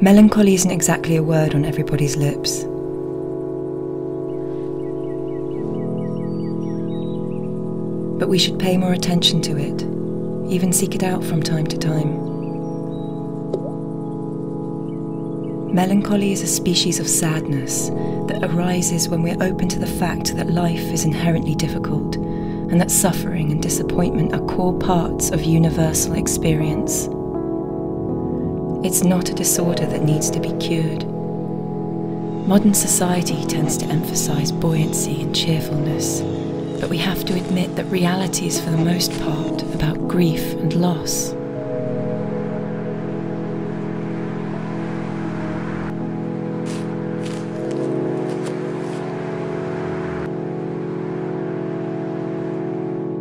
Melancholy isn't exactly a word on everybody's lips. But we should pay more attention to it, even seek it out from time to time. Melancholy is a species of sadness that arises when we're open to the fact that life is inherently difficult and that suffering and disappointment are core parts of universal experience. It's not a disorder that needs to be cured. Modern society tends to emphasize buoyancy and cheerfulness, but we have to admit that reality is for the most part about grief and loss.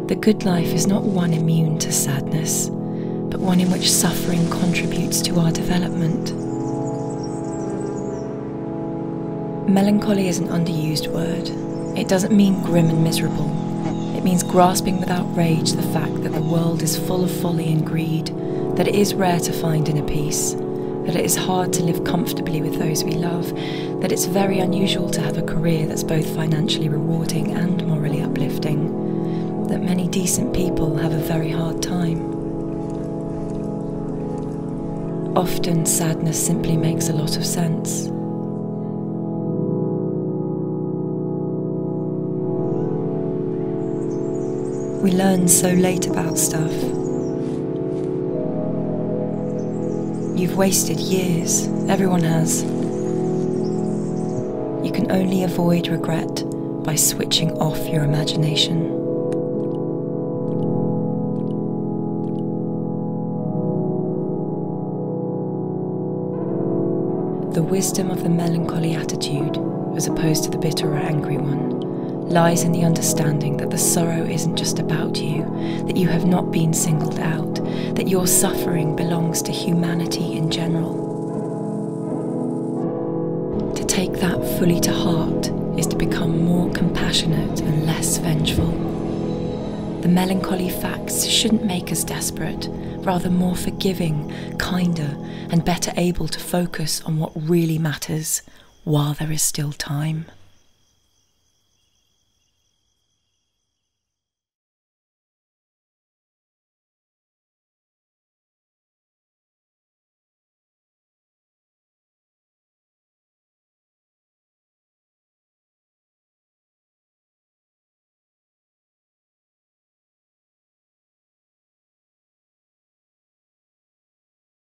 The good life is not one immune to sadness, but one in which suffering contributes to our development. Melancholy is an underused word. It doesn't mean grim and miserable. It means grasping without rage the fact that the world is full of folly and greed, that it is rare to find inner peace, that it is hard to live comfortably with those we love, that it's very unusual to have a career that's both financially rewarding and morally uplifting that many decent people have a very hard time. Often sadness simply makes a lot of sense. We learn so late about stuff. You've wasted years, everyone has. You can only avoid regret by switching off your imagination. The wisdom of the melancholy attitude, as opposed to the bitter or angry one, lies in the understanding that the sorrow isn't just about you, that you have not been singled out, that your suffering belongs to humanity in general. To take that fully to heart is to become more compassionate and less vengeful. The melancholy facts shouldn't make us desperate, rather more forgiving, kinder, and better able to focus on what really matters while there is still time.